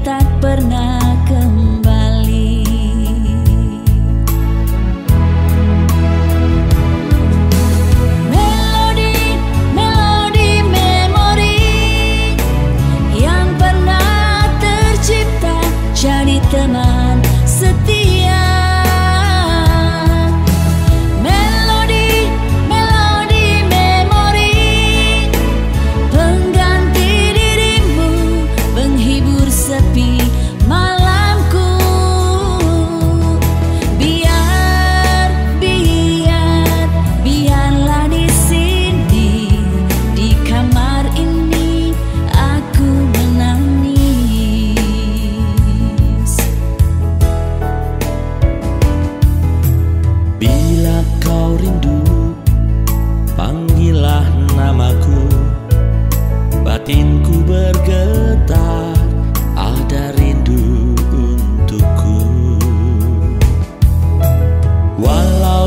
tak pernah kembali. Melodi, melodi, memori Yang pernah tercipta jadi teman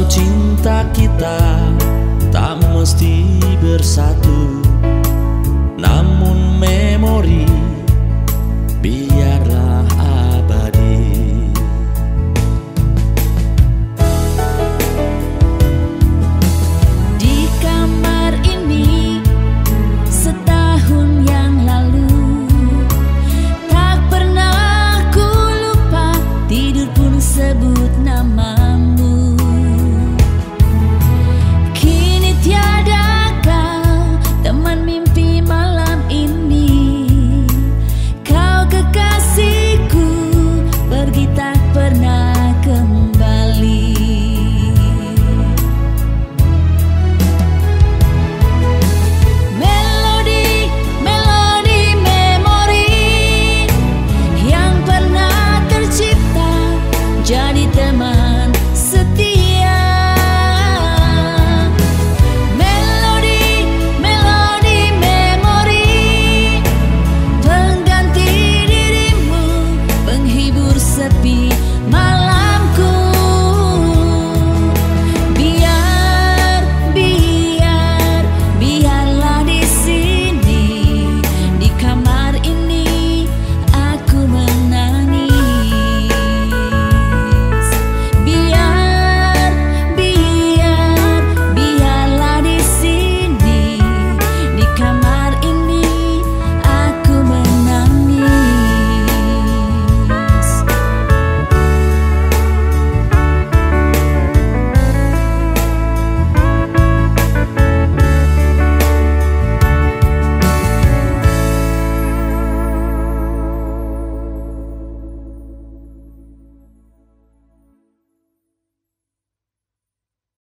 Cinta kita Tak mesti bersatu. Namun memori My